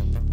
back,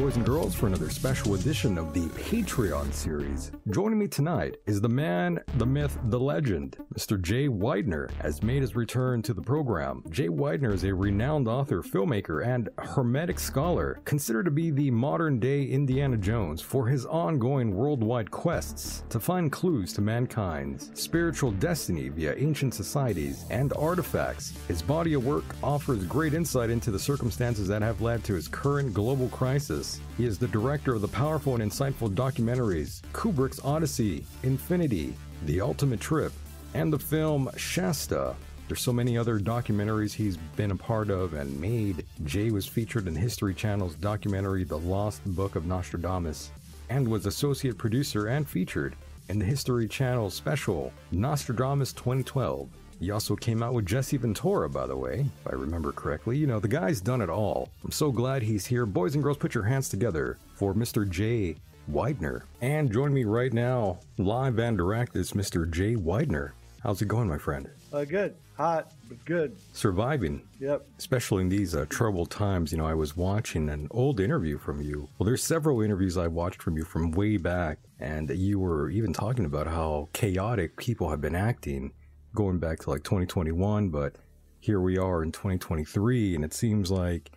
boys and girls, for another special edition of the Patreon series. Joining me tonight is the man, the myth, the legend. Mr. Jay Weidner has made his return to the program. Jay Weidner is a renowned author, filmmaker, and hermetic scholar, considered to be the modern day Indiana Jones for his ongoing worldwide quests to find clues to mankind's spiritual destiny via ancient societies and artifacts. His body of work offers great insight into the circumstances that have led to his current global crisis. He is the director of the powerful and insightful documentaries Kubrick's Odyssey, Infinity, The Ultimate Trip, and the film Shasta. There's so many other documentaries he's been a part of and made. Jay was featured in History Channel's documentary The Lost Book of Nostradamus and was associate producer and featured in the History Channel special Nostradamus 2012. He also came out with Jesse Ventura, by the way, if I remember correctly. You know, the guy's done it all. I'm so glad he's here. Boys and girls, put your hands together for Mr. Jay Weidner. And join me right now, live and direct, is Mr. Jay Weidner. How's it going, my friend? Uh, good. Hot, but good. Surviving. Yep. Especially in these uh, troubled times. You know, I was watching an old interview from you. Well, there's several interviews I watched from you from way back, and you were even talking about how chaotic people have been acting going back to like 2021, but here we are in 2023, and it seems like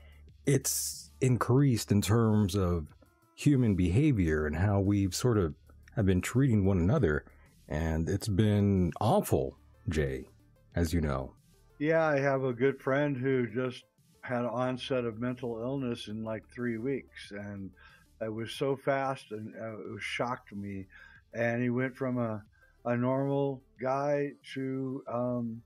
it's increased in terms of human behavior and how we've sort of have been treating one another. And it's been awful, Jay, as you know. Yeah, I have a good friend who just had onset of mental illness in like three weeks. And it was so fast and uh, it shocked me. And he went from a, a normal guy to um,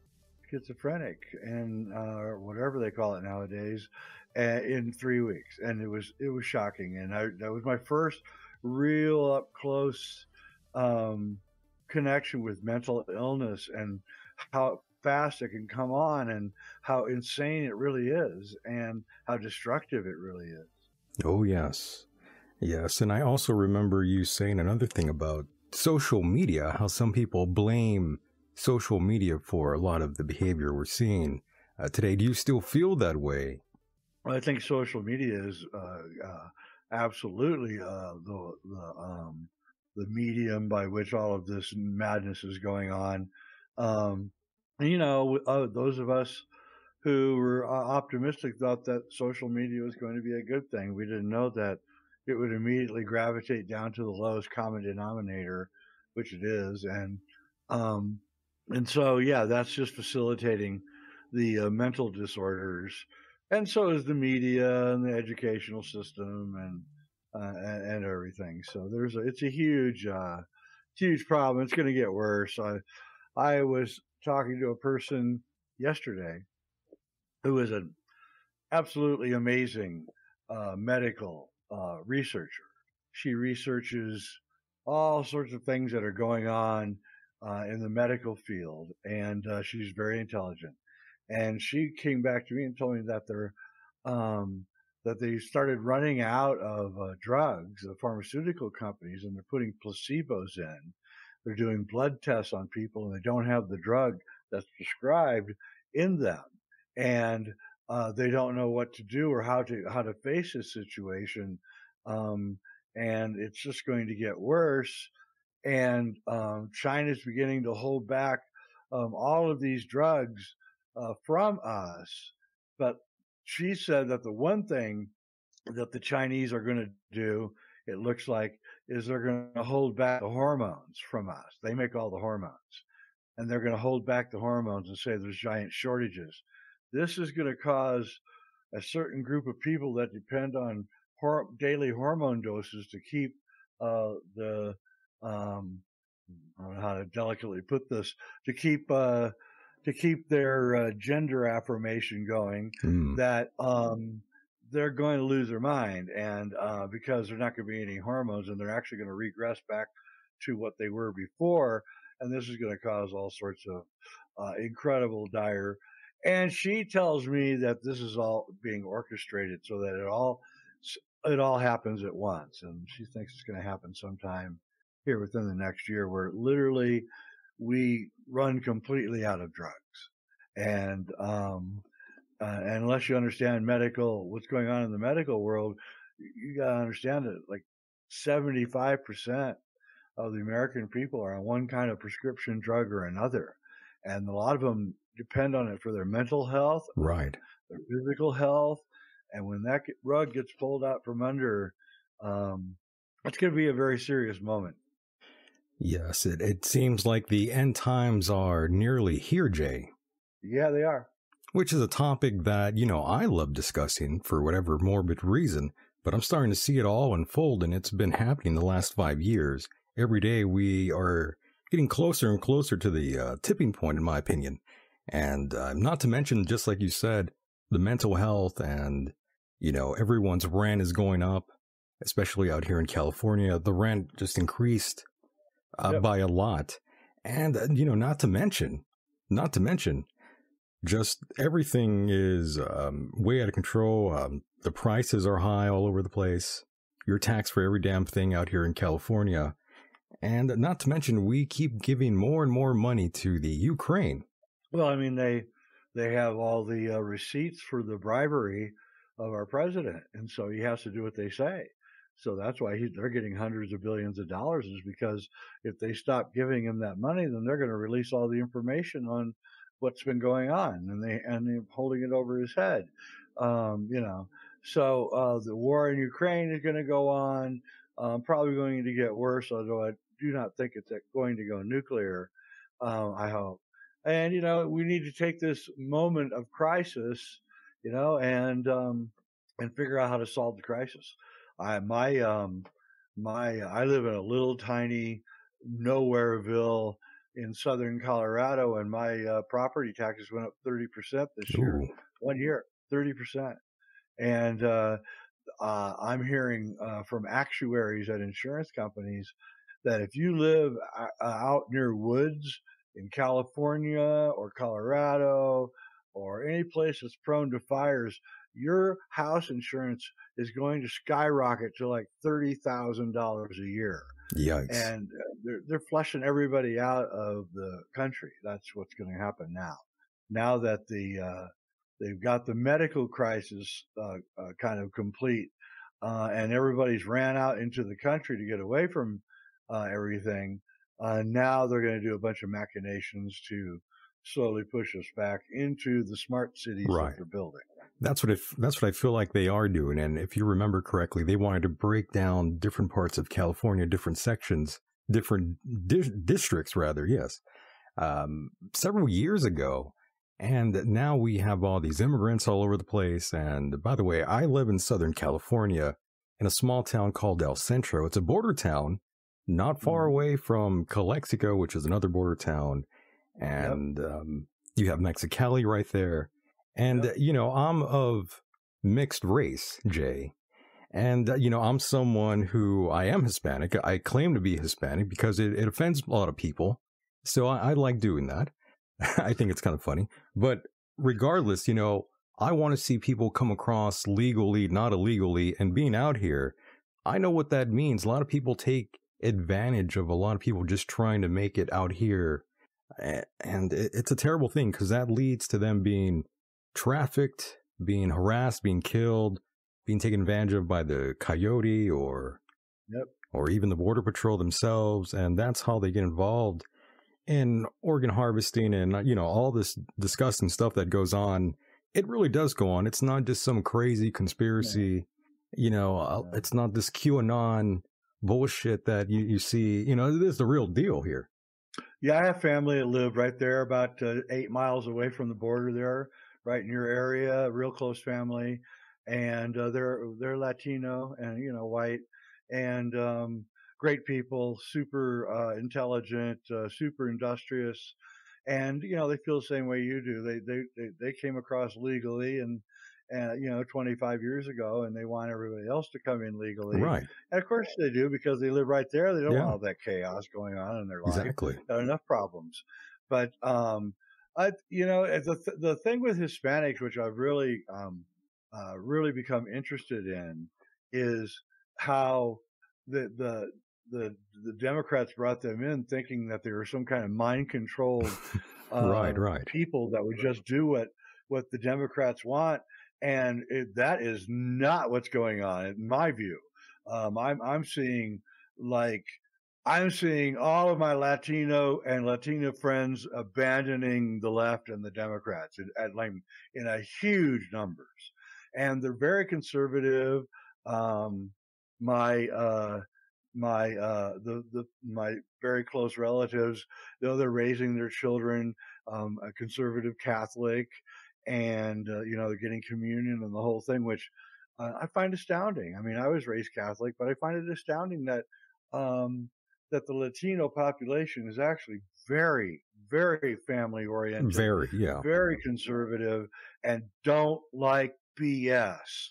schizophrenic and uh, whatever they call it nowadays uh, in three weeks, and it was it was shocking. And I, that was my first real up close um, connection with mental illness and how fast it can come on and how insane it really is and how destructive it really is. Oh yes. Yes, and I also remember you saying another thing about social media, how some people blame social media for a lot of the behavior we're seeing uh, today. Do you still feel that way? I think social media is uh, uh, absolutely uh, the the, um, the medium by which all of this madness is going on. Um, you know, uh, those of us who were uh, optimistic thought that social media was going to be a good thing. We didn't know that it would immediately gravitate down to the lowest common denominator, which it is, and um, and so yeah, that's just facilitating the uh, mental disorders, and so is the media and the educational system and uh, and, and, everything. So there's a, it's a huge uh, huge problem. It's going to get worse. I I was talking to a person yesterday who is an absolutely amazing uh, medical uh, researcher. She researches all sorts of things that are going on uh, in the medical field, and uh, she's very intelligent. And she came back to me and told me that there um, that they started running out of uh, drugs, the pharmaceutical companies, and they're putting placebos in. They're doing blood tests on people, and they don't have the drug that's prescribed in them. And uh, they don't know what to do or how to how to face this situation, um, and it's just going to get worse. And um, China's beginning to hold back um, all of these drugs uh, from us. But she said that the one thing that the Chinese are going to do, it looks like, is they're going to hold back the hormones from us. They make all the hormones. And they're going to hold back the hormones and say there's giant shortages. This is going to cause a certain group of people that depend on hor- daily hormone doses to keep uh, the um, I don't know how to delicately put this to keep uh, to keep their uh, gender affirmation going. Mm. That um, they're going to lose their mind, and uh, because they're not going to be any hormones, and they're actually going to regress back to what they were before, and this is going to cause all sorts of uh, incredible dire. And she tells me that this is all being orchestrated so that it all it all happens at once, and she thinks it's going to happen sometime here within the next year, where literally we run completely out of drugs, and um, uh, unless you understand medical, what's going on in the medical world, you got to understand that like 75% of the American people are on one kind of prescription drug or another. And a lot of them depend on it for their mental health, Right. their physical health. And when that rug gets pulled out from under, um, it's going to be a very serious moment. Yes, it, it seems like the end times are nearly here, Jay, Yeah, they are. which is a topic that, you know, I love discussing for whatever morbid reason, but I'm starting to see it all unfold, and it's been happening the last five years. Every day we are getting closer and closer to the uh, tipping point, in my opinion. And uh, not to mention, just like you said, the mental health and, you know, everyone's rent is going up, especially out here in California. The rent just increased uh, Yep. by a lot. And, uh, you know, not to mention, not to mention, just everything is um, way out of control. Um, the prices are high all over the place. You're taxed for every damn thing out here in California. And not to mention, we keep giving more and more money to the Ukraine. Well, I mean, they they have all the uh, receipts for the bribery of our president, and so he has to do what they say. So that's why he, they're getting hundreds of billions of dollars, is because if they stop giving him that money, then they're going to release all the information on what's been going on, and they and they're holding it over his head. Um, you know, so uh, the war in Ukraine is going to go on, um, probably going to get worse. Although I do not think it's going to go nuclear. Um, I hope. And you know, we need to take this moment of crisis, you know, and um, and figure out how to solve the crisis. I my um my I live in a little tiny nowhereville in southern Colorado, and my uh, property taxes went up thirty percent this year. One year, thirty percent. And uh, uh, I'm hearing uh, from actuaries at insurance companies that if you live uh, out near woods in California or Colorado or any place that's prone to fires, your house insurance is going to skyrocket to like thirty thousand dollars a year, yikes. and uh, they're they're flushing everybody out of the country. That's what's going to happen now. Now that the uh, they've got the medical crisis uh, uh, kind of complete, uh, and everybody's ran out into the country to get away from uh, everything. Uh, now they're going to do a bunch of machinations to slowly push us back into the smart cities Right. that they're building. That's what it, that's what I feel like they are doing. And if you remember correctly, they wanted to break down different parts of California, different sections, different di- districts, rather. Yes, um, several years ago. And now we have all these immigrants all over the place. And by the way, I live in Southern California in a small town called El Centro. It's a border town, not far Mhm. away from Calexico, which is another border town. And um, you have Mexicali right there. And, Yep. you know, I'm of mixed race, Jay. And, uh, you know, I'm someone who I am Hispanic. I claim to be Hispanic because it, it offends a lot of people. So I, I like doing that. I think it's kind of funny. But regardless, you know, I want to see people come across legally, not illegally, and being out here. I know what that means. A lot of people take advantage of a lot of people just trying to make it out here. And it's a terrible thing because that leads to them being trafficked being harassed, being killed, being taken advantage of by the coyote or Yep. or even the border patrol themselves and that's how they get involved in organ harvesting and uh, you know all this disgusting stuff that goes on it really does go on it's not just some crazy conspiracy you know uh, Yeah. it's not this qanon bullshit that you, you see you know this is the real deal here Yeah, I have family that live right there, about uh, eight miles away from the border there, right in your area, real close family, and uh, they're they're Latino and you know white, and um, great people, super uh, intelligent, uh, super industrious, and you know they feel the same way you do. They they they, they came across legally and. And you know, 25 years ago, and they want everybody else to come in legally. right And of course they do because they live right there. They don't Yeah. want all that chaos going on in their life exactly got enough problems. But um, I, you know, the th- the thing with Hispanics, which I've really um, uh, really become interested in, is how the the the the Democrats brought them in thinking that they were some kind of mind controlled uh, right right people that would just do what what the Democrats want, and it, that is not what's going on in my view. Um, I'm I'm seeing like I'm seeing all of my Latino and Latina friends abandoning the left and the Democrats at, at like in a huge numbers, and they're very conservative. Um, my uh, my uh, the the my very close relatives, though they're raising their children um, a conservative Catholic, and uh, you know they're getting communion and the whole thing, which uh, I find astounding. I mean, I was raised Catholic, but I find it astounding that um, that the Latino population is actually very, very family oriented, very yeah very conservative, and don't like BS.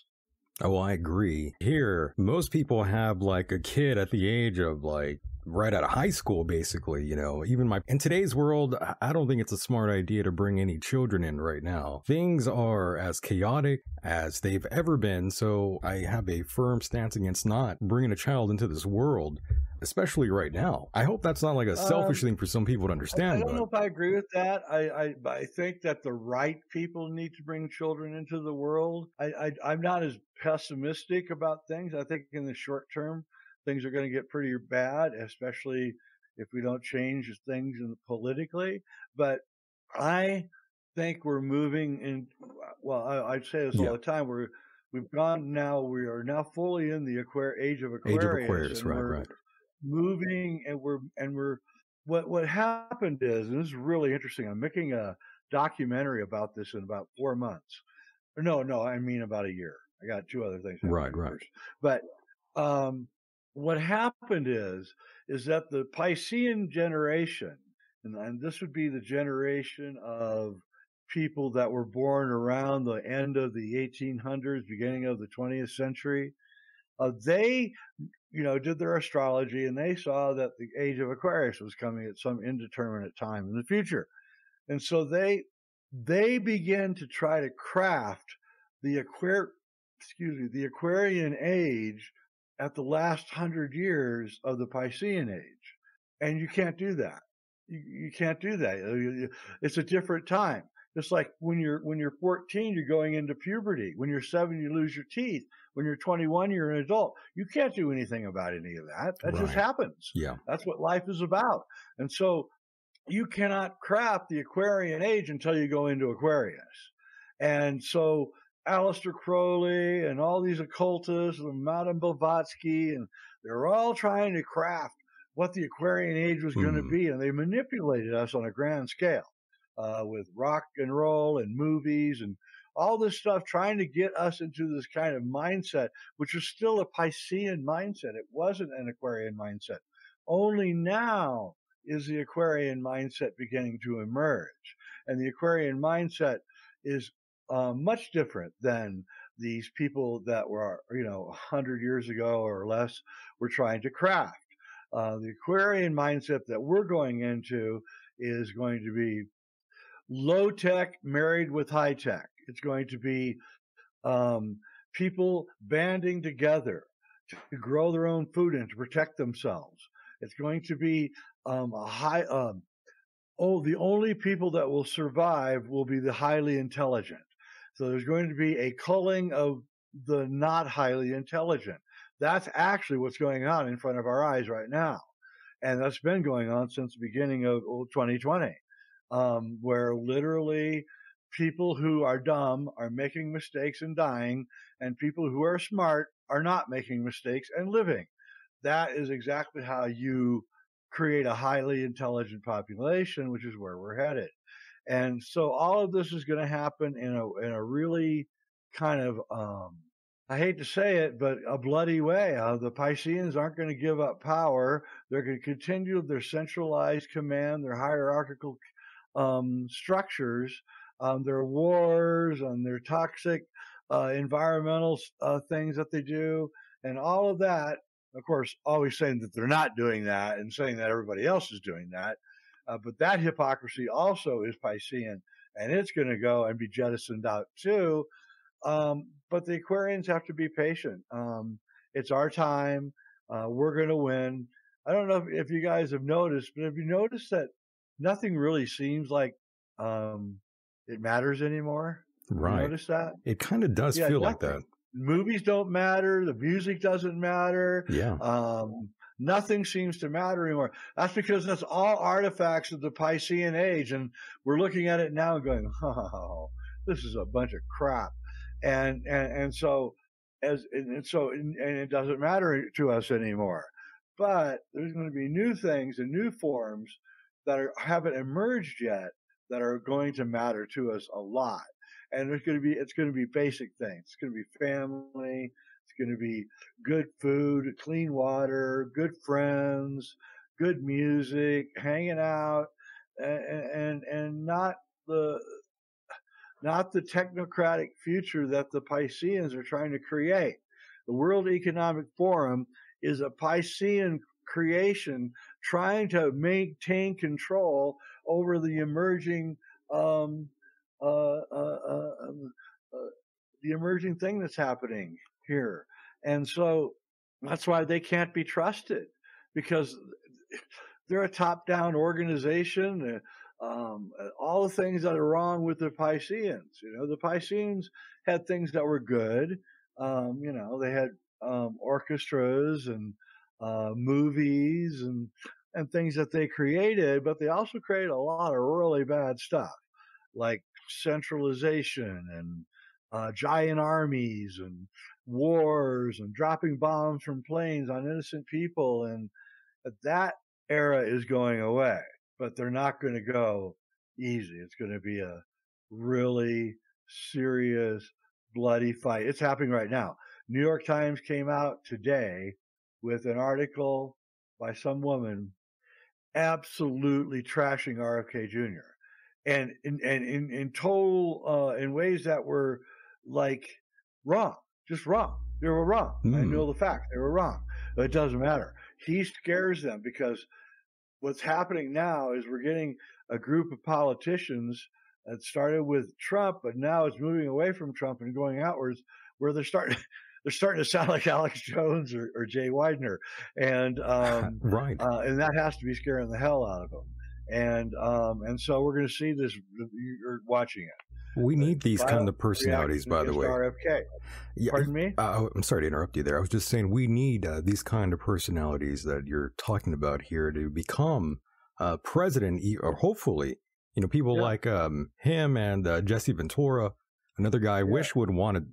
Oh, I agree. Here, most people have like a kid at the age of like right out of high school, basically. You know, even my in today's world, I- I don't think it's a smart idea to bring any children in right now. Things are as chaotic as they've ever been, so I have a firm stance against not bringing a child into this world, especially right now. I hope that's not like a selfish Um, thing for some people to I, I understand. don't know if I agree with that. I, I, I think that the right people need to bring children into the world. I, I, I'm not as pessimistic about things. I think in the short term, things are going to get pretty bad, especially if we don't change things in politically. But I think we're moving in. Well, I, I say this Yeah. all the time. We're we've gone now. We are now fully in the Aquar- age of Aquarius. age of Aquarius, right, right. Moving and we're and we're what what happened is and this is really interesting i'm making a documentary about this in about four months no no i mean about a year i got two other things Right, right. first. but um what happened is is that the piscean generation and, and this would be the generation of people that were born around the end of the 1800s beginning of the 20th century uh, they you know, did their astrology and they saw that the age of Aquarius was coming at some indeterminate time in the future. And so they they began to try to craft the Aquar excuse me, the Aquarian age at the last hundred years of the Piscean age. And you can't do that. You, you can't do that. It's a different time. It's like when you're when you're 14, you're going into puberty. When you're seven, you lose your teeth. When you're 21, you're an adult. You can't do anything about any of that. That just happens. Yeah. That's what life is about. And so you cannot craft the Aquarian age until you go into Aquarius. And so Aleister Crowley and all these occultists and Madame Blavatsky and they're all trying to craft what the Aquarian age was going to Mhm. be. And they manipulated us on a grand scale uh, with rock and roll and movies and all this stuff, trying to get us into this kind of mindset, which was still a Piscean mindset. It wasn't an Aquarian mindset. Only now is the Aquarian mindset beginning to emerge. And the Aquarian mindset is uh, much different than these people that were, you know, 100 years ago or less were trying to craft. Uh, the Aquarian mindset that we're going into is going to be low tech married with high tech. It's going to be um, people banding together to grow their own food and to protect themselves. It's going to be um, a high. Um, oh, the only people that will survive will be the highly intelligent. So there's going to be a culling of the not highly intelligent. That's actually what's going on in front of our eyes right now. And that's been going on since the beginning of 2020, um, where literally people who are dumb are making mistakes and dying, and people who are smart are not making mistakes and living. That is exactly how you create a highly intelligent population, which is where we're headed. And so all of this is going to happen in a in a really kind of um, I hate to say it, but a bloody way. Uh, the Pisceans aren't going to give up power. They're going to continue their centralized command, their hierarchical um, structures, um, their wars, and their toxic uh, environmental uh, things that they do, and all of that. Of course, always saying that they're not doing that and saying that everybody else is doing that. Uh, but that hypocrisy also is Piscean, and it's going to go and be jettisoned out too. Um, but the Aquarians have to be patient. Um, it's our time. Uh, we're going to win. I don't know if, if, you guys have noticed, but have you noticed that nothing really seems like um, it matters anymore? Right. notice that? It kind of does yeah, feel like that. Movies don't matter. The music doesn't matter. Yeah. Um, nothing seems to matter anymore. That's because that's all artifacts of the Piscean age. And we're looking at it now and going, oh, this is a bunch of crap and and and so as and so and it doesn't matter to us anymore. But there's going to be new things and new forms that are, haven't emerged yet that are going to matter to us a lot. And it's going to be it's going to be basic things. It's going to be family. It's going to be good food, clean water, good friends, good music, hanging out, and and, and not the not the technocratic future that the Pisceans are trying to create. The World Economic Forum is a Piscean creation trying to maintain control over the emerging um, uh, uh, uh, um, uh, the emerging thing that's happening here. And so that's why they can't be trusted because they're a top down organization um, all the things that are wrong with the Pisceans. You know, the Pisceans had things that were good. Um, you know, they had um, orchestras and uh, movies and and things that they created, but they also created a lot of really bad stuff, like centralization and uh, giant armies and wars and dropping bombs from planes on innocent people, and that era is going away but they're not going to go easy. It's going to be a really serious, bloody fight. It's happening right now. New York Times came out today with an article by some woman absolutely trashing RFK Jr. and in and in, in total uh, in ways that were like wrong, just wrong. They were wrong. Mm. I hmm. know the fact they were wrong. But it doesn't matter. He scares them because what's happening now is we're getting a group of politicians that started with Trump, but now it's moving away from Trump and going outwards, where they're starting they're starting to sound like Alex Jones or, or Jay Weidner, and um, right, uh, and that has to be scaring the hell out of them. And um, and so we're going to see this. You're watching it. We need these kind of personalities, by the way. RFK. Yeah, Pardon me? Uh, oh, I'm sorry to interrupt you there. I was just saying we need uh, these kind of personalities that you're talking about here to become uh, president, or hopefully, you know, people yeah. like um, him and uh, Jesse Ventura, another guy. I yeah. wish would want to.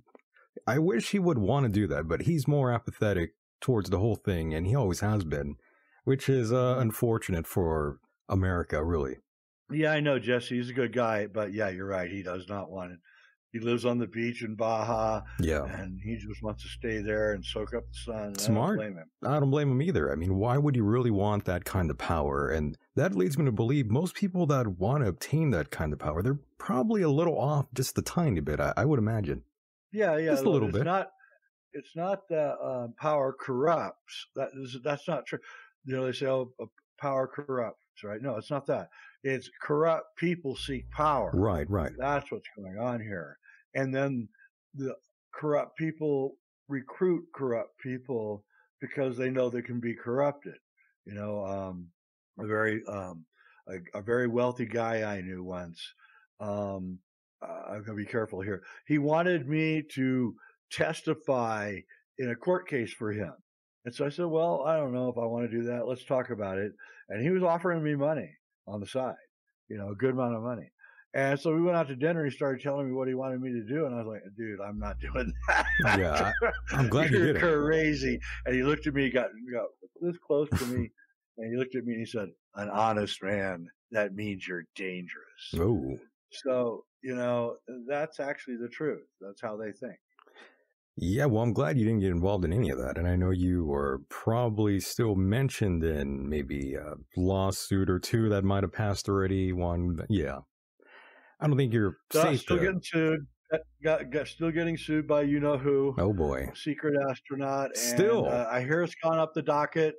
I wish he would want to do that, but he's more apathetic towards the whole thing, and he always has been, which is uh, mm-hmm. unfortunate for America, really. Yeah, I know Jesse. He's a good guy, but yeah, you're right. He does not want it. He lives on the beach in Baja. Yeah. And he just wants to stay there and soak up the sun. Smart. I don't blame him. I don't blame him either. I mean, why would you really want that kind of power? And that leads me to believe most people that want to obtain that kind of power, they're probably a little off just a tiny bit, I, I would imagine. Yeah, yeah. Just a little it's bit. Not, it's not that um, power corrupts. That is, that's not true. You know, they say, oh, power corrupts, right? No, it's not that. It's corrupt people seek power. Right, right. That's what's going on here. And then the corrupt people recruit corrupt people because they know they can be corrupted. You know, um, a very um, a, a, very wealthy guy I knew once um, uh, I'm going to be careful here. He wanted me to testify in a court case for him. And so I said, well, I don't know if I want to do that. Let's talk about it. And he was offering me money on the side, you know, a good amount of money. And so we went out to dinner. He started telling me what he wanted me to do, and I was like, "Dude, I'm not doing that." Yeah, I, am glad You're you did it. crazy. And he looked at me, got got this close to me, and he looked at me and he said, "An honest man. That means you're dangerous." Oh, So you know, that's actually the truth. That's how they think. yeah. Well, I'm glad you didn't get involved in any of that, and I know you were probably still mentioned in maybe a lawsuit or two that might have passed already. One, yeah. I don't think you're So, safe. still getting sued. Got, got still getting sued by you know who. oh boy. secret astronaut. And, Still. uh, I hear it's gone up the docket,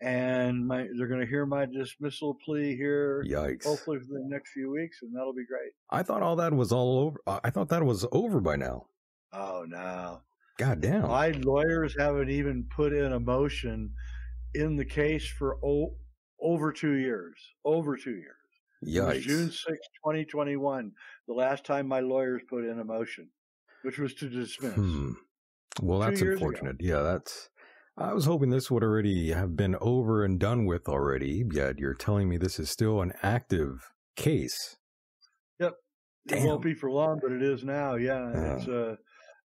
and my they're going to hear my dismissal plea here, Yikes. hopefully for the next few weeks, and that'll be great. I thought all that was all over. I thought that was over by now. Oh no, God damn. my lawyers haven't even put in a motion in the case for o- over two years. Over two years. Yikes. June sixth, 2021, the last time my lawyers put in a motion, which was to dismiss. Hmm. Well, Two that's years ago. unfortunate. Yeah, that's. I was hoping this would already have been over and done with already. Yet you're telling me this is still an active case. Yep. It won't be for long, but it is now. Yeah, Yeah. it's a,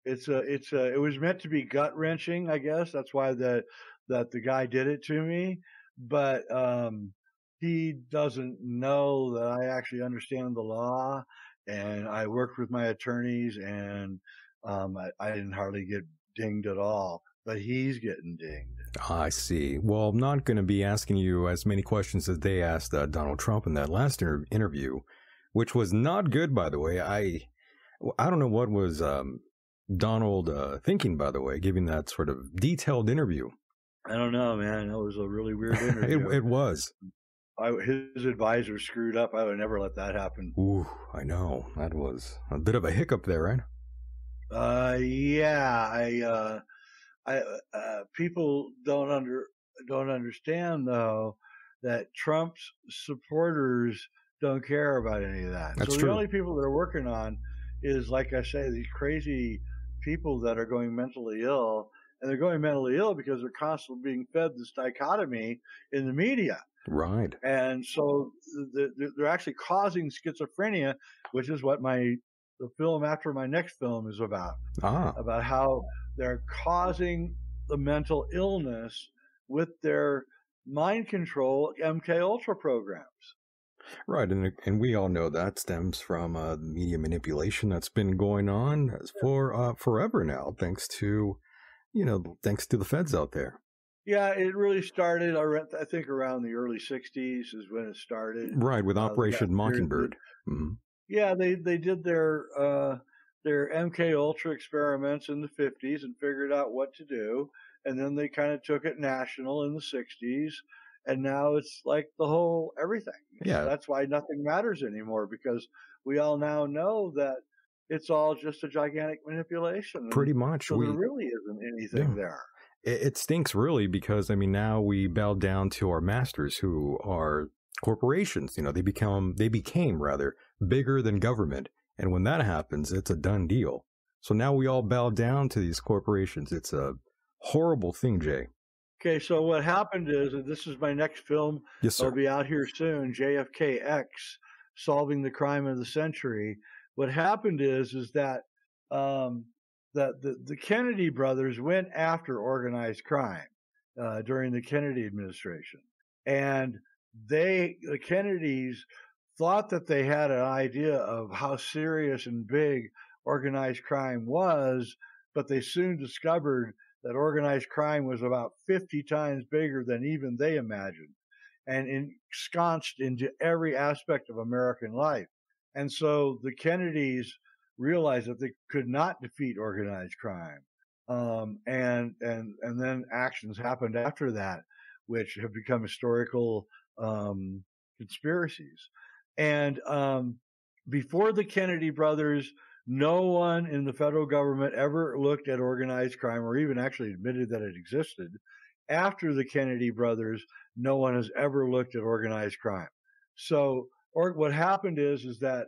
it's a, it's a. It was meant to be gut wrenching, I guess. That's why the that the guy did it to me, but um, he doesn't know that I actually understand the law, and I worked with my attorneys, and um, I, I didn't hardly get dinged at all, but he's getting dinged. I see. Well, I'm not going to be asking you as many questions as they asked uh, Donald Trump in that last inter- interview, which was not good, by the way. I, I don't know what was um, Donald uh, thinking, by the way, giving that sort of detailed interview. I don't know, man. That was a really weird it, interview. it was. I, his advisor screwed up. I would never let that happen. Ooh, I know that was a bit of a hiccup there, right? Uh, yeah, I, uh, I, uh, people don't under don't understand though that Trump's supporters don't care about any of that. That's so true. the only people that are working on is, like I say, these crazy people that are going mentally ill, and they're going mentally ill because they're constantly being fed this dichotomy in the media. Right. and so th- th- they're actually causing schizophrenia, which is what my the film after my next film is about Ah, about how they're causing the mental illness with their mind control MK Ultra programs. right. And and we all know that stems from uh, media manipulation that's been going on for uh, forever now, thanks to, you know, thanks to the feds out there. Yeah, it really started. I think around the early '60s is when it started. Right, with Uh, Operation yeah, Mockingbird. Mhm. Yeah, they they did their uh, their MK Ultra experiments in the 50s and figured out what to do, and then they kind of took it national in the 60s, and now it's like the whole everything. Yeah. that's why nothing matters anymore because we all now know that it's all just a gigantic manipulation. Pretty much. so We there really isn't anything Yeah. there. it, it stinks really because I mean now we bow down to our masters who are corporations. You know, they become they became rather bigger than government, and when that happens, it's a done deal. So now we all bow down to these corporations. It's a horrible thing, Jay. Okay, so what happened is, and this is my next film Yes, sir. It'll be out here soon. JFKX, solving the crime of the century. What happened is, is that um, that the, the Kennedy brothers went after organized crime uh, during the Kennedy administration, and they, the Kennedys, thought that they had an idea of how serious and big organized crime was, but they soon discovered that organized crime was about 50 times bigger than even they imagined and ensconced into every aspect of American life. And so the Kennedys realized that they could not defeat organized crime. Um, and, and, and then actions happened after that, which have become historical, um, conspiracies. And, um, before the Kennedy brothers, no one in the federal government ever looked at organized crime or even actually admitted that it existed. After the Kennedy brothers, no one has ever looked at organized crime. So, or what happened is, is that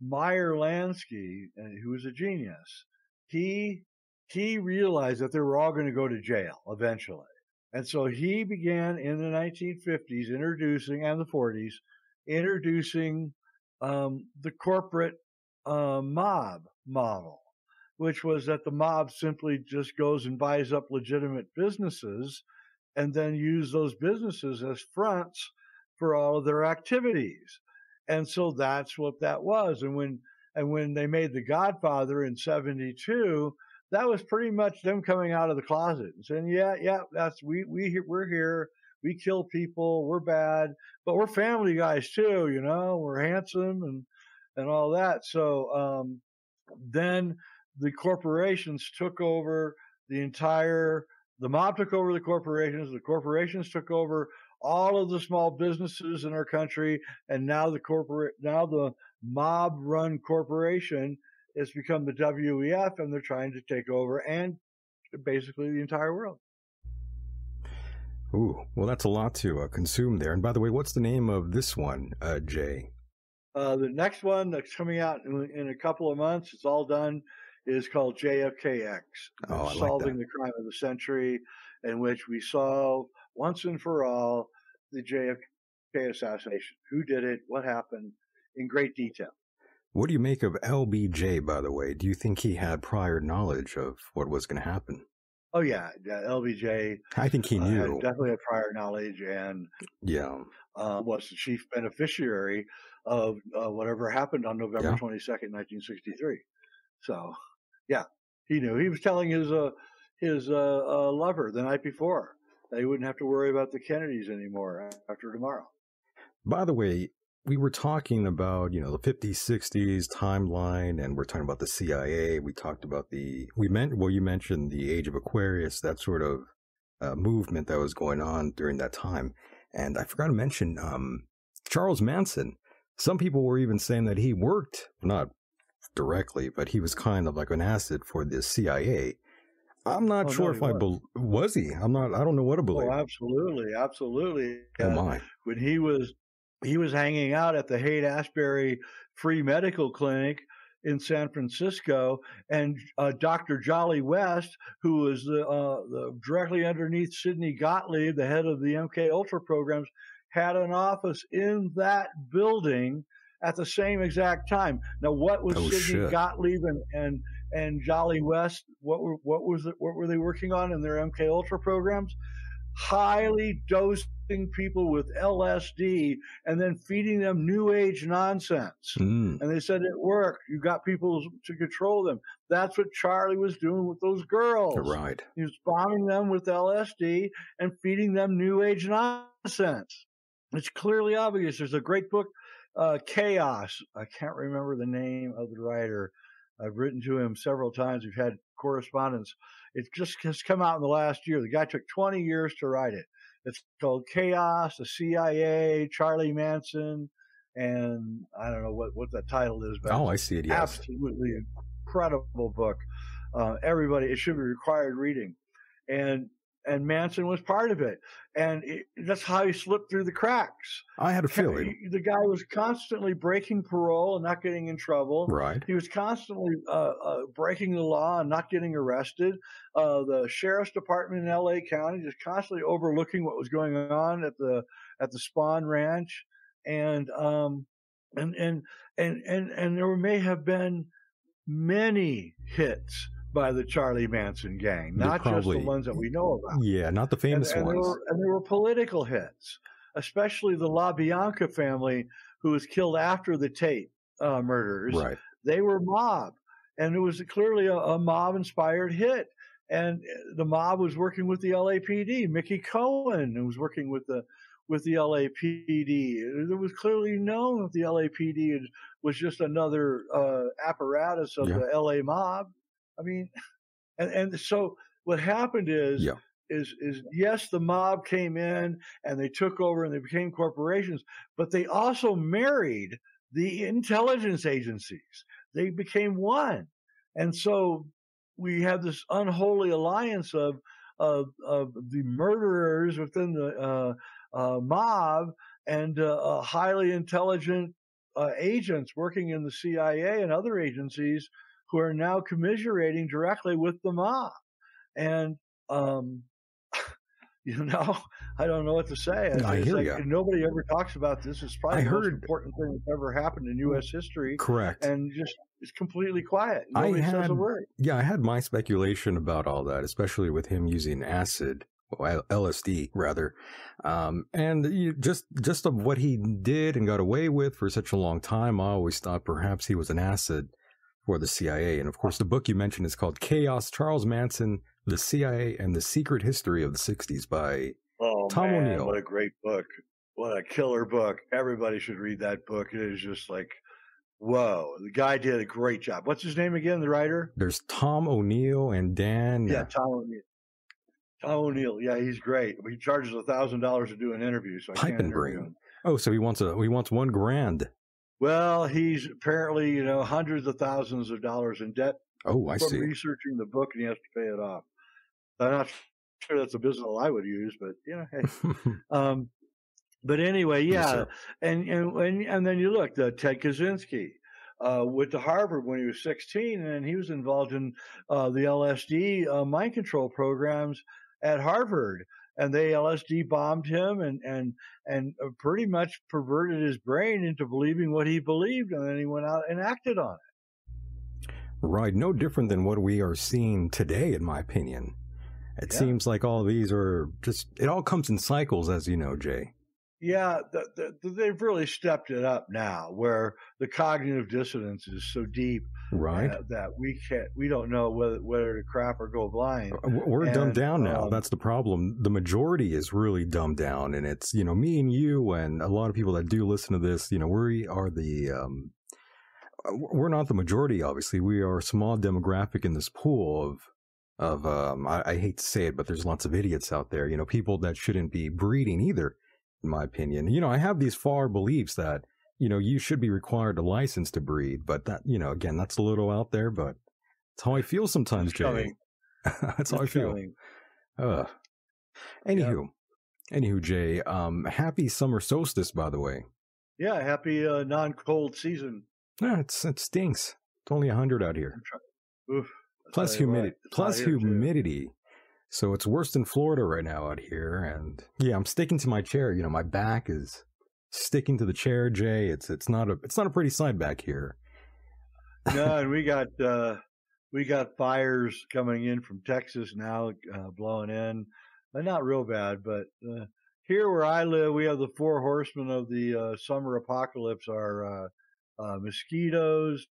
Meyer Lansky, uh, who was a genius, he he realized that they were all going to go to jail eventually. And so he began in the 1950s introducing, and the 40s, introducing um, the corporate uh, mob model, which was that the mob simply just goes and buys up legitimate businesses and then use those businesses as fronts for all of their activities. And so that's what that was. And when and when they made The Godfather in 72, that was pretty much them coming out of the closet and saying, "Yeah, yeah, that's we we we're here. We kill people. We're bad, but we're family guys too. You know, we're handsome and and all that." So um, then the corporations took over the entire. The mob took over the corporations. The corporations took over all of the small businesses in our country, and now the corporate now the mob run corporation has become the WEF, and they're trying to take over and basically the entire world. Ooh, well, that's a lot to uh, consume there. And by the way, what's the name of this one, uh, Jay? Uh, the next one that's coming out in, in, a couple of months, it's all done, is called JFKX. Oh, Solving like the Crime of the Century, in which we solve once and for all the JFK assassination. Who did it? What happened? In great detail. What do you make of LBJ, by the way? Do you think he had prior knowledge of what was going to happen? Oh yeah, yeah, LBJ. I think he uh, knew. had- definitely had prior knowledge and yeah. uh, was the chief beneficiary of uh, whatever happened on November twenty second, nineteen sixty three. So, yeah, he knew. He was telling his uh, his uh, uh, lover the night before that he wouldn't have to worry about the Kennedys anymore after tomorrow. By the way, we were talking about, you know, the 50s, 60s timeline, and we're talking about the CIA. We talked about the, we meant, well, you mentioned the age of Aquarius, that sort of uh, movement that was going on during that time. And I forgot to mention um, Charles Manson. Some people were even saying that he worked, not directly, but he was kind of like an asset for the CIA. I'm not Oh, sure he if I was. bel was he. I'm not. I don't know what to believe. Oh, absolutely, absolutely. oh Uh, my. when he was he was hanging out at the Haight Ashbury Free Medical Clinic in San Francisco, and uh, Dr. Jolly West, who was the, uh, the directly underneath Sidney Gottlieb, the head of the MK Ultra programs, had an office in that building at the same exact time. Now, what was Oh, Sidney shit. Gottlieb and and and Jolly West? What were what was it? What were they working on in their MK Ultra programs? highly people with LSD and then feeding them new age nonsense. Mm. And they said it worked. You got people to control them. That's what Charlie was doing with those girls. Right. He was bombing them with LSD and feeding them new age nonsense. It's clearly obvious. There's a great book, uh, Chaos. I can't remember the name of the writer. I've written to him several times. We've had correspondence. It just has come out in the last year. The guy took 20 years to write it. It's called Chaos, the CIA, Charlie Manson, and I don't know what, what the title is, but Oh, I see it. Yes. absolutely incredible book. Uh, everybody, it should be required reading, and and Manson was part of it, and it, that's how he slipped through the cracks. I had a feeling. He- the guy was constantly breaking parole and not getting in trouble. Right. He was constantly uh, uh, breaking the law and not getting arrested. Uh, the sheriff's department in L.A. County just constantly overlooking what was going on at the at the Spahn Ranch, and um, and and and and and there may have been many hits by the Charlie Manson gang, There not just the ones that we know about Yeah, not the famous and there ones. were, and there were political hits, especially the LaBianca family, who was killed after the Tate uh, murders. Right. They were mob, and it was clearly a, a mob-inspired hit. And the mob was working with the LAPD. Mickey Cohen who was working with the with the LAPD. It was clearly known that the LAPD was just another uh, apparatus of Yeah. the LA mob. I mean, and and so what happened is Yeah. is is yes, the mob came in and they took over and they became corporations, but they also married the intelligence agencies. They became one, and so we have this unholy alliance of of, of the murderers within the uh, uh, mob and uh, a highly intelligent uh, agents working in the CIA and other agencies who are now commiserating directly with the mob. And, um, you know, I don't know what to say. It's, I hear like ya. nobody ever talks about this. It's probably I the most important thing that's ever happened in U.S. history, Correct. and just it's completely quiet. I Nobody says a word. Yeah, I had my speculation about all that, especially with him using acid, LSD rather, um, and you, just just of what he did and got away with for such a long time. I always thought perhaps he was an acid for the CIA, and of course, the book you mentioned is called "Chaos: Charles Manson, the CIA, and the Secret History of the '60s" by Oh Tom O'Neill. what a great book! What a killer book! Everybody should read that book. It is just like, whoa, the guy did a great job. What's his name again? The writer? there's Tom O'Neill and Dan. Yeah, Tom O'Neill. Tom O'Neill. Yeah, he's great. He charges a thousand dollars to do an interview, so I Pipe can't and interview bring. him. Oh, so he wants a he wants one grand. Well, he's apparently you know hundreds of thousands of dollars in debt Oh, I from see. researching the book, and he has to pay it off. I'm not sure that's a business I would use, but you know, hey. Um, but anyway, yeah, sir. and and and, and then you look, the Ted Kaczynski uh, went to Harvard when he was 16, and he was involved in uh, the LSD uh, mind control programs at Harvard, and they LSD bombed him and and and uh, pretty much perverted his brain into believing what he believed, and then he went out and acted on it. Right, no different than what we are seeing today, in my opinion. It Yeah. seems like all these are just, it all comes in cycles, as you know, Jay. Yeah, the, the, they've really stepped it up now, where the cognitive dissonance is so deep Right? uh, that we can't, we don't know whether whether to crap or go blind. Uh, We're dumbed down now. um, That's the problem. The majority is really dumbed down, and it's you know me and you and a lot of people that do listen to this. You know, we are the um, uh, we're not the majority. Obviously, we are a small demographic in this pool of of um, I, I hate to say it, but there's lots of idiots out there. You know, people that shouldn't be breeding either, in my opinion. You know, I have these far beliefs that you know you should be required a license to breed, but that you know again that's a little out there, but it's how I feel sometimes, Jay. that's how I feel. Uh, anywho, anywho, Jay. Um, happy summer solstice, by the way. Yeah, happy uh, non-cold season. Yeah, it's it stinks. It's only hundred out here. Oof. Plus humidity. Plus humidity. So it's worse than Florida right now out here. And yeah, I'm sticking to my chair. You know, my back is sticking to the chair, Jay. It's it's not a it's not a pretty sight back here. no, and we got uh, we got fires coming in from Texas now, uh, blowing in. Uh, not real bad, but uh, here where I live, we have the four horsemen of the uh, summer apocalypse: are uh, uh, mosquitoes,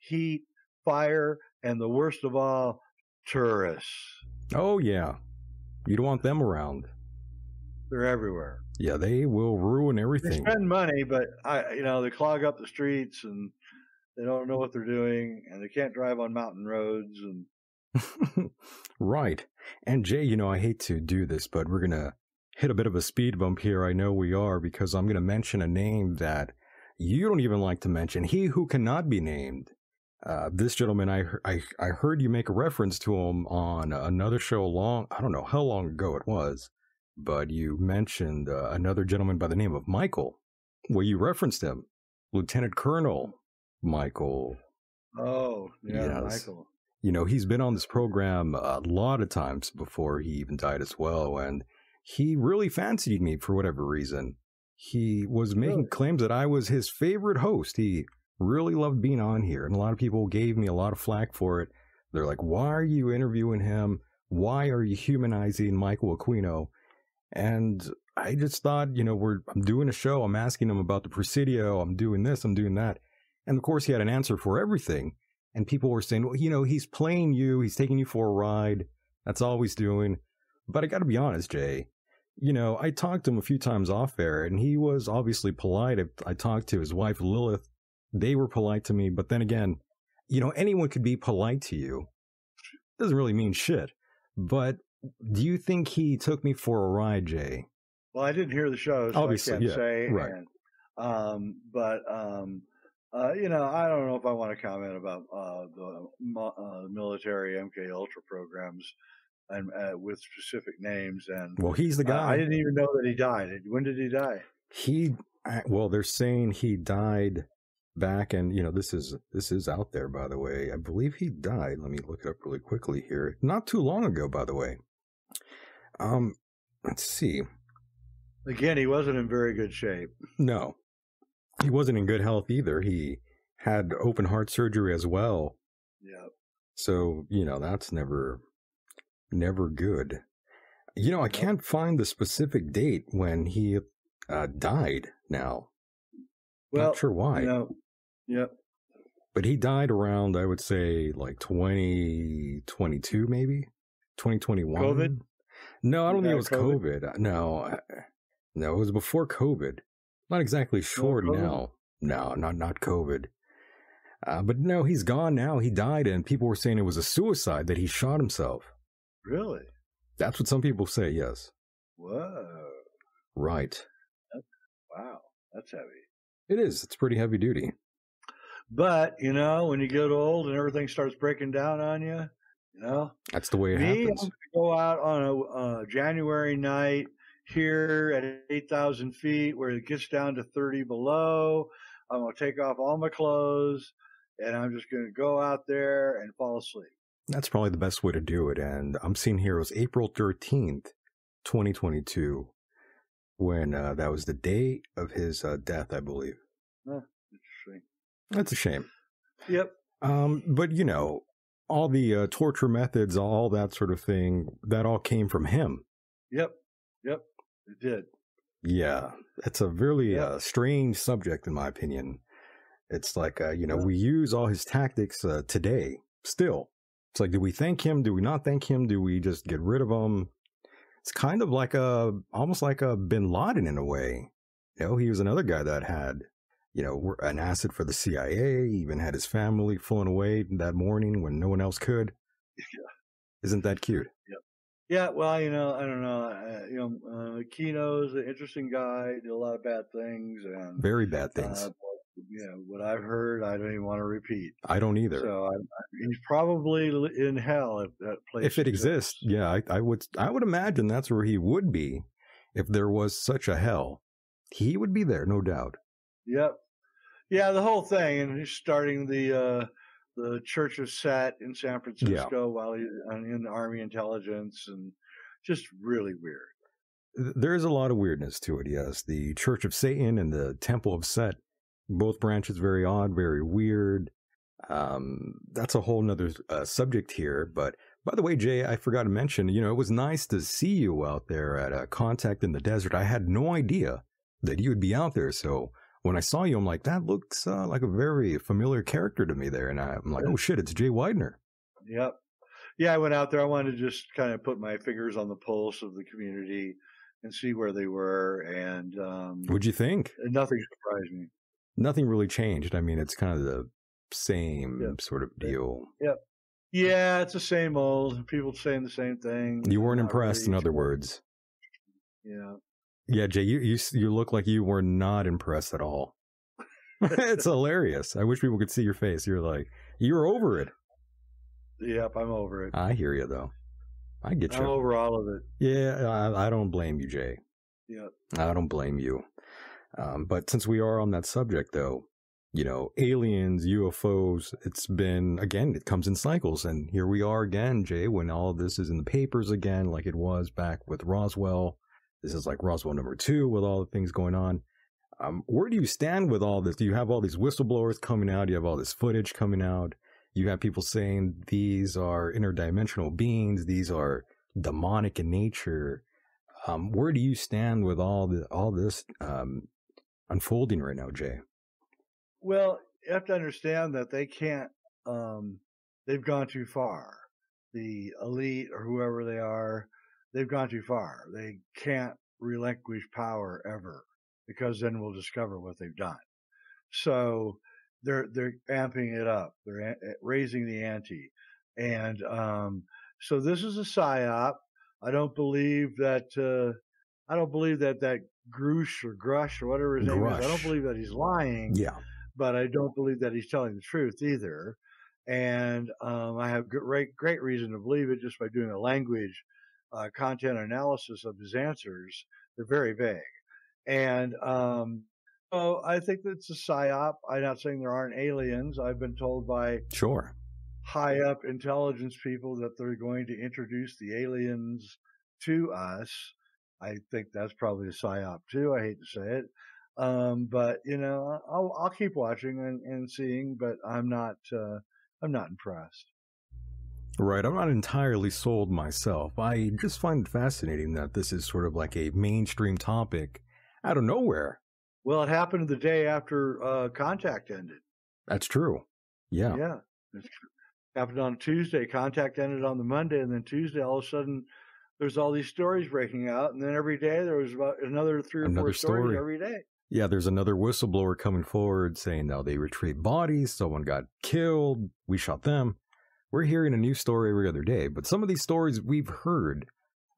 heat, fire, and the worst of all, tourists. Oh yeah, you don't want them around. They're everywhere. Yeah, they will ruin everything. They spend money, but I, you know, they clog up the streets and they don't know what they're doing, and they can't drive on mountain roads and right. And Jay, you know, I hate to do this, but we're going to hit a bit of a speed bump here. I know we are because I'm going to mention a name that you don't even like to mention. He who cannot be named. Uh, this gentleman, I, I, I heard you make a reference to him on another show long, I don't know how long ago it was, but you mentioned uh, another gentleman by the name of Michael. Well, you referenced him, Lieutenant Colonel Michael oh yeah, Yes. Michael. you know, he's been on this program a lot of times before he even died as well. And he really fancied me for whatever reason. He was making Really? claims that I was his favorite host. He really loved being on here. And a lot of people gave me a lot of flack for it. They're like, why are you interviewing him? Why are you humanizing Michael Aquino? And I just thought, you know, we're I'm doing a show. I'm asking him about the Presidio. I'm doing this. I'm doing that. And of course, he had an answer for everything. And people were saying, well, you know, he's playing you. He's taking you for a ride. That's all he's doing. But I got to be honest, Jay. You know, I talked to him a few times off air, and he was obviously polite. I, I talked to his wife, Lilith. They were polite to me. But then again, you know, anyone could be polite to you. Doesn't really mean shit. But do you think he took me for a ride, Jay? Well, I didn't hear the show, so Obviously, I can't yeah, say. right. And, um, but um, uh, you know, I don't know if I want to comment about uh, the uh, military MK Ultra programs and uh, with specific names. And Well, he's the guy. I didn't even know that he died. When did he die? He, well, they're saying he died back and you know this is this is out there by the way. I believe he died. Let me look it up really quickly here. Not too long ago by the way. Um let's see. Again, he wasn't in very good shape. no. He wasn't in good health either. He had open heart surgery as well. Yeah. so you know that's never never good. You know i can't find the specific date when he uh died now. Well, not sure why. you know, yep. but he died around i would say like 2022 maybe 2021 COVID? no i don't think it was COVID? covid no I- no it was before covid not exactly sure COVID? now no not not covid uh, but no he's gone now he died and people were saying it was a suicide that he shot himself Really? that's what some people say yes Whoa. right Wow. That's heavy. it is it's pretty heavy duty But, you know, when you get old and everything starts breaking down on you, you know, that's the way it me, I'm happens go out on a uh, January night here at 8,000 feet where it gets down to 30 below. I'm going to take off all my clothes and I'm just going to go out there and fall asleep. That's probably the best way to do it. And I'm seeing here it was April 13th, 2022, when uh, that was the day of his uh, death, I believe. Interesting. That's a shame. Yep. Um, but, you know, all the uh, torture methods, all that sort of thing, that all came from him. Yep. Yep. It did. Yeah, it's a really Yeah. uh, strange subject, in my opinion. It's like, uh, you know, we use all his tactics uh, today still. It's like, do we thank him? Do we not thank him? Do we just get rid of him? It's kind of like a, almost like a bin Laden in a way. You know, he was another guy that had, you know, an asset for the CIA, even had his family flown away that morning when no one else could. Isn't that cute? Yeah, Yeah, well, you know, I don't know. Uh, you know, uh, Kino's an interesting guy. Did a lot of bad things, and Very bad things. Uh, you know, what I've heard, I don't even want to repeat. I don't either. So I, I, he's probably in hell if that place if it exists, yeah, I, I would I would imagine that's where he would be if there was such a hell. He would be there, no doubt. Yep. Yeah, the whole thing, and he's starting the uh, the Church of Set in San Francisco while he's in the Army intelligence, and just really weird. There is a lot of weirdness to it. Yes, the Church of Satan and the Temple of Set, both branches very odd, very weird. Um, that's a whole nother uh, subject here. But by the way, Jay, I forgot to mention. You know, it was nice to see you out there at a contact in the desert. I had no idea that you would be out there. So when I saw you, I'm like, that looks uh, like a very familiar character to me there. And I'm like, oh shit, it's Jay Weidner. Yep. Yeah, I went out there. I wanted to just kind of put my fingers on the pulse of the community and see where they were, and um, What'd you think? nothing surprised me. Nothing really changed. I mean, it's kind of the same Yeah. sort of deal. Yep. Yeah, it's the same old. People saying the same thing. You weren't Not impressed, in other words. Yeah. Yeah, Jay, you, you you look like you were not impressed at all. it's hilarious. I wish people could see your face. You're like, you're over it. Yep, I'm over it. I hear you though. I get I'm you. over all of it. Yeah, I, I don't blame you, Jay. Yep. I don't blame you. Um, but since we are on that subject, though, you know, aliens, UFOs, it's been, again, it comes in cycles. And here we are again, Jay, when all of this is in the papers again, like it was back with Roswell. This is like Roswell number two with all the things going on. Um, where do you stand with all this? Do you have all these whistleblowers coming out? You have all this footage coming out. You have people saying these are interdimensional beings. These are demonic in nature. Um, where do you stand with all the all this um, unfolding right now, Jay? Well, you have to understand that they can't. Um, they've gone too far. The elite or whoever they are, they've gone too far. They can't relinquish power ever because then we'll discover what they've done. So they're they're amping it up. They're raising the ante, and um, so this is a psyop. I don't believe that. Uh, I don't believe that that Grusch or Grusch or whatever his name is. I don't believe that he's lying Yeah, but I don't believe that he's telling the truth either. And um, I have great great reason to believe it just by doing a language uh, content analysis of his answers. They're very vague, and um, I think it's a psyop. I'm not saying there aren't aliens. I've been told by sure high up intelligence people that they're going to introduce the aliens to us. I think that's probably a psyop too. I hate to say it. Um, but you know, I'll, I'll keep watching and, and seeing, but I'm not, uh, I'm not impressed. Right. I'm not entirely sold myself. I just find it fascinating that this is sort of like a mainstream topic out of nowhere. Well, it happened the day after uh, contact ended. That's true. Yeah. Yeah. It happened on Tuesday. Contact ended on the Monday, and then Tuesday, all of a sudden, there's all these stories breaking out, and then every day there was about another three or another four stories every day. Yeah, there's another whistleblower coming forward saying now they retrieved bodies, someone got killed, we shot them. We're hearing a new story every other day, but some of these stories we've heard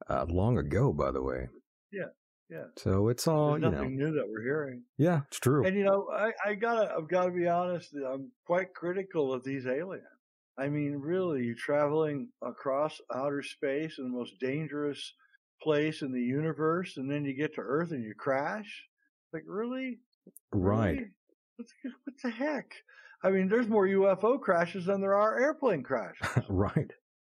uh, long ago, by the way. Yeah, yeah. So it's all There's nothing you know, new that we're hearing. Yeah, it's true. And you know, I, I gotta, I've got to be honest. I'm quite critical of these aliens. I mean, really, you're traveling across outer space in the most dangerous place in the universe, and then you get to Earth and you crash. Like, really? Right. Really? What, the, what the heck? I mean, there's more UFO crashes than there are airplane crashes. right.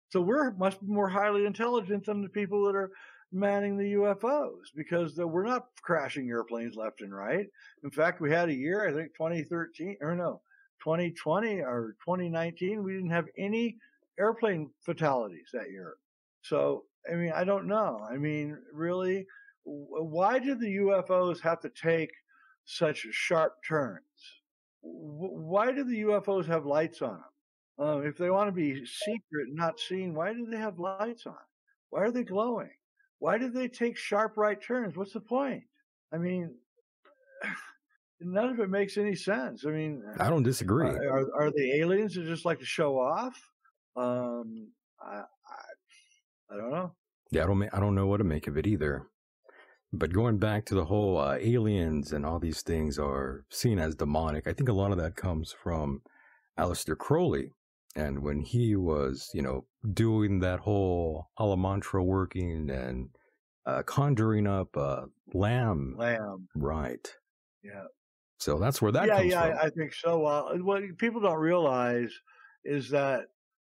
So we're much more highly intelligent than the people that are manning the UFOs because the, we're not crashing airplanes left and right. In fact, we had a year, I think 2013 or no, 2020 or 2019, we didn't have any airplane fatalities that year. So, I mean, I don't know. I mean, really, why did the UFOs have to take such a sharp turns? Why do the UFOs have lights on them? Um, if they want to be secret and not seen, why do they have lights on? Why are they glowing? Why do they take sharp right turns? What's the point? I mean, none of it makes any sense. I mean, I don't disagree. Are, are the aliens that just like to show off? Um, I, I, I don't know. Yeah, I don't. I don't know what to make of it either. But going back to the whole uh, aliens and all these things are seen as demonic, I think a lot of that comes from Aleister Crowley. And when he was, you know, doing that whole Amalantrah working and uh, conjuring up a Lam. Lam. Right. Yeah. So that's where that yeah, comes yeah, from. I think so. Uh, what people don't realize is that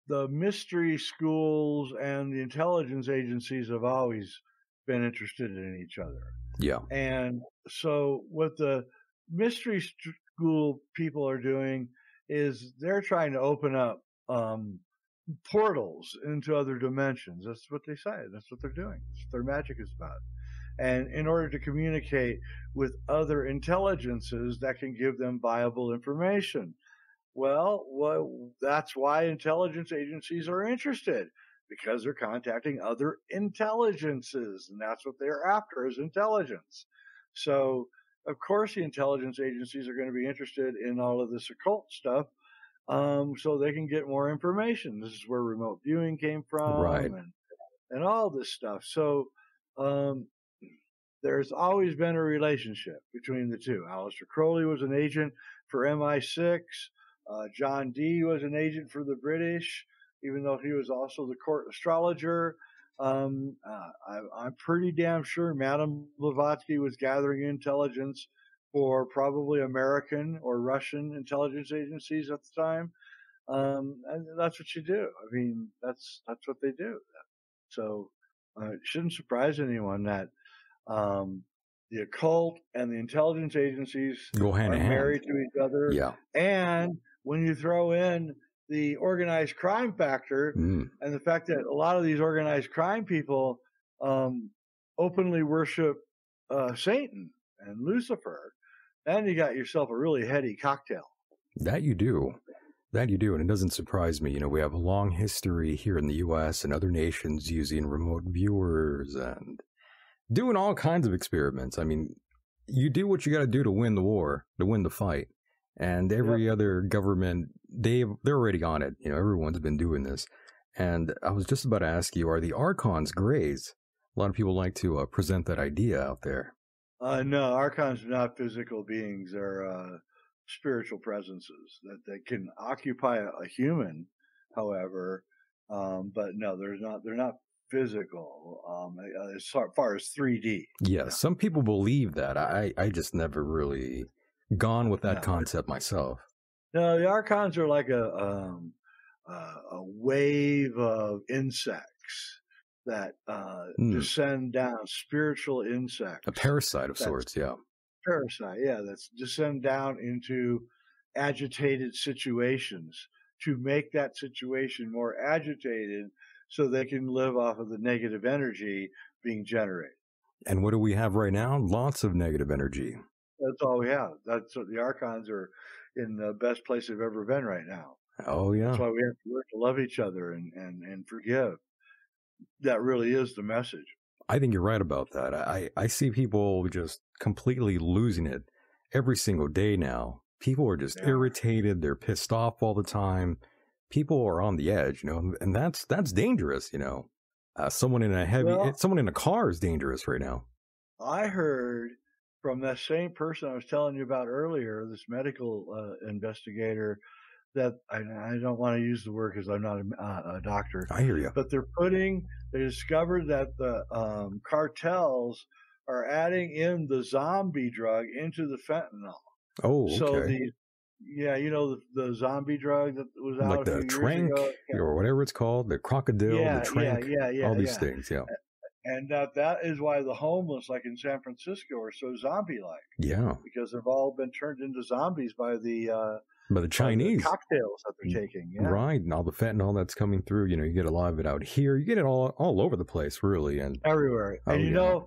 the mystery schools and the intelligence agencies have always been interested in each other. Yeah. And so what the mystery school people are doing is they're trying to open up um, portals into other dimensions. That's what they say. That's what they're doing. That's what their magic is about. And in order to communicate with other intelligences that can give them viable information. Well, well, that's why intelligence agencies are interested because they're contacting other intelligences, and that's what they're after is intelligence. So, of course, the intelligence agencies are going to be interested in all of this occult stuff, um, so they can get more information. This is where remote viewing came from, right. and and all this stuff. So, um, there's always been a relationship between the two. Aleister Crowley was an agent for MI6. Uh, John Dee was an agent for the British even though he was also the court astrologer. Um, uh, I, am pretty damn sure Madame Blavatsky was gathering intelligence for probably American or Russian intelligence agencies at the time. Um, and that's what you do. I mean, that's that's what they do. So uh, it shouldn't surprise anyone that um, the occult and the intelligence agencies go hand in hand, married to each other. Yeah, and when you throw in the organized crime factor mm. and the fact that a lot of these organized crime people um, openly worship uh, Satan and Lucifer, then you got yourself a really heady cocktail. That you do. That you do, and it doesn't surprise me. You know, we have a long history here in the U.S. and other nations using remote viewers and doing all kinds of experiments. I mean, you do what you got to do to win the war, to win the fight and every yep. other government they they're already on it. You know, everyone's been doing this. And I was just about to ask you, are the archons grays? A lot of people like to uh, present that idea out there. Uh, no, archons are not physical beings; they're uh, spiritual presences that they can occupy a, a human. However, um, but no, there's not. They're not physical um, as far, as 3D. Yeah, some people believe that. I I just never really gone with that no. concept myself. No, the archons are like a um, uh, a wave of insects that uh, mm. descend down, spiritual insects, a parasite of sorts. Yeah, parasite. Yeah, that's descend down into agitated situations to make that situation more agitated so they can live off of the negative energy being generated. And what do we have right now? Lots of negative energy. That's all we have. That's what the archons are in the best place they've ever been right now. Oh yeah. That's why we have to learn to love each other and, and, and forgive. That really is the message. I think you're right about that. I, I see people just completely losing it every single day now. People are just yeah. irritated. They're pissed off all the time. People are on the edge, you know, and that's that's dangerous, you know. Uh, someone in a heavy, well, someone in a car is dangerous right now. I heard from that same person I was telling you about earlier, this medical uh, investigator, that I, I, don't want to use the word because I'm not a, uh, a, doctor. I hear you. But they're putting, they discovered that the um, cartels are adding in the zombie drug into the fentanyl. Oh, okay. So the yeah, you know the, the zombie drug that was out like the trank yeah. or whatever it's called, the crocodile, yeah, the trank, yeah, yeah, yeah, all these things, yeah. And that that is why the homeless, like in San Francisco, are so zombie-like. Yeah, because they've all been turned into zombies by the uh, by the Chinese the cocktails that they're taking. Yeah. Right, and all the fentanyl that's coming through. You know, you get a lot of it out here. You get it all all over the place, really, and everywhere. Oh, and you yeah. know,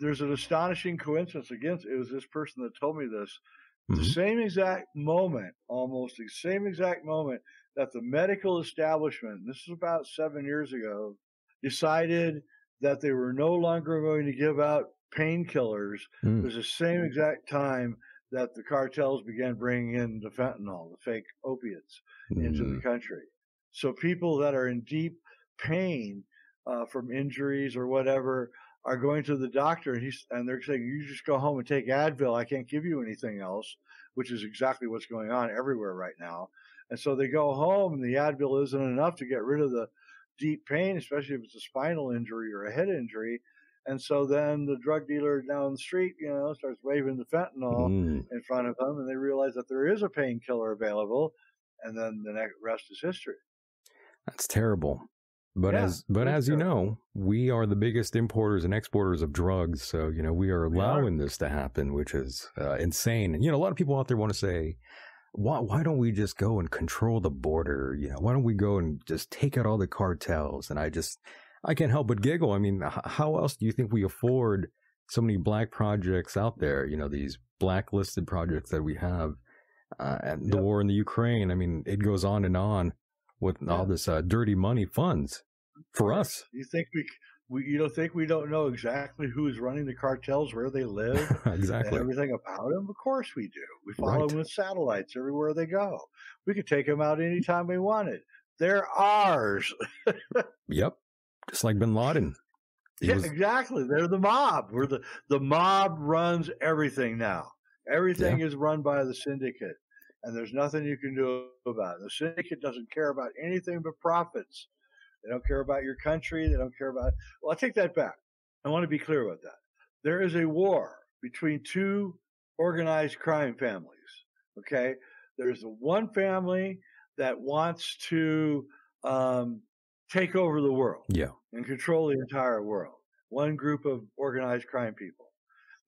there's an astonishing coincidence. Against it was this person that told me this Mm-hmm. The same exact moment, almost the same exact moment that the medical establishment, this is about seven years ago, decided that they were no longer going to give out painkillers mm. was the same exact time that the cartels began bringing in the fentanyl, the fake opiates, mm. into the mm. country. So people that are in deep pain uh, from injuries or whatever are going to the doctor and he's and they're saying you just go home and take Advil. I can't give you anything else, which is exactly what's going on everywhere right now. And so they go home and the Advil isn't enough to get rid of the deep pain, especially if it's a spinal injury or a head injury. And so then the drug dealer down the street, you know, starts waving the fentanyl mm. in front of them, and they realize that there is a painkiller available, and then the rest is history. That's terrible. But yeah, as but as you know, we are the biggest importers and exporters of drugs. So you know we are allowing we are. this to happen, which is uh, insane. And you know a lot of people out there want to say, why why don't we just go and control the border? You know why don't we go and just take out all the cartels? And I just I can't help but giggle. I mean, how else do you think we afford so many black projects out there? You know these blacklisted projects that we have, uh, and yep. the war in the Ukraine. I mean, it goes on and on with yeah. all this uh, dirty money funds for us. You think we, we you don't think we don't know exactly who is running the cartels, where they live, exactly everything about them? Of course we do. We follow right. them with satellites everywhere they go. We could take them out anytime we wanted. They're ours. yep, just like Bin Laden. He yeah, was... exactly. They're the mob. We're the the mob runs everything now. Everything yeah. is run by the syndicate, and there's nothing you can do about it. The syndicate doesn't care about anything but profits. They don't care about your country. They don't care about. Well, I take that back. I want to be clear about that. There is a war between two organized crime families. Okay, there's one family that wants to um, take over the world, yeah, and control the entire world. One group of organized crime people.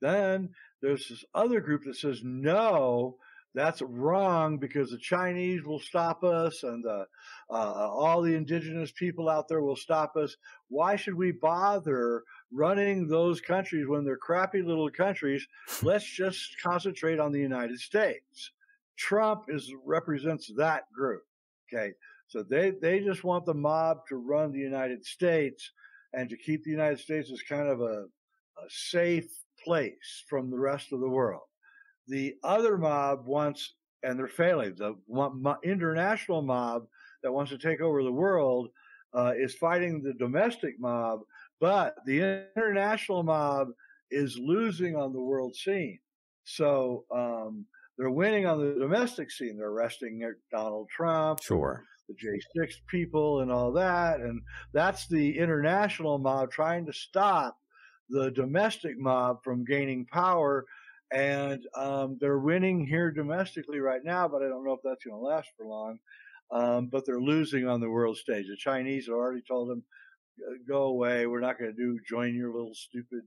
Then there's this other group that says no that's wrong because the Chinese will stop us and the, uh, all the indigenous people out there will stop us. Why should we bother running those countries when they're crappy little countries? Let's just concentrate on the United States. Trump is represents that group. Okay. So they, they just want the mob to run the United States and to keep the United States as kind of a, a safe place from the rest of the world. The other mob wants, and they're failing, the international mob that wants to take over the world uh, is fighting the domestic mob, but the international mob is losing on the world scene. So um, they're winning on the domestic scene. They're arresting Donald Trump, sure, the J6 people, and all that. And that's the international mob trying to stop the domestic mob from gaining power and um, they're winning here domestically right now, but I don't know if that's going to last for long. Um, but they're losing on the world stage. The Chinese have already told them, "Go away. We're not going to do join your little stupid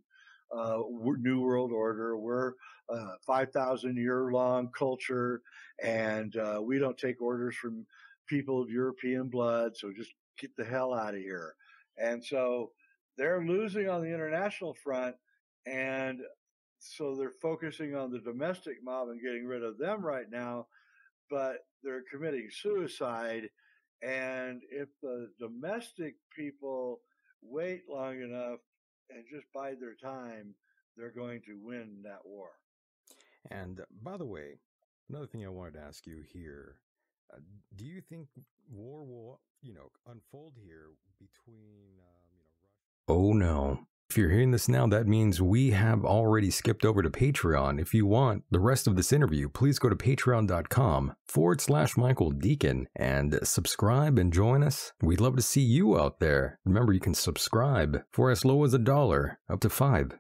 uh, new world order. We're uh, 5,000 year long culture, and uh, we don't take orders from people of European blood. So just get the hell out of here." And so they're losing on the international front, and so they're focusing on the domestic mob and getting rid of them right now, but they're committing suicide. And if the domestic people wait long enough and just bide their time, they're going to win that war. And uh, by the way, another thing I wanted to ask you here uh, do you think war will, you know, unfold here between, um, you know, Russia? Oh no. If you're hearing this now, that means we have already skipped over to Patreon. If you want the rest of this interview, please go to patreon.com forward slash Michael Decon and subscribe and join us. We'd love to see you out there. Remember, you can subscribe for as low as a dollar up to five.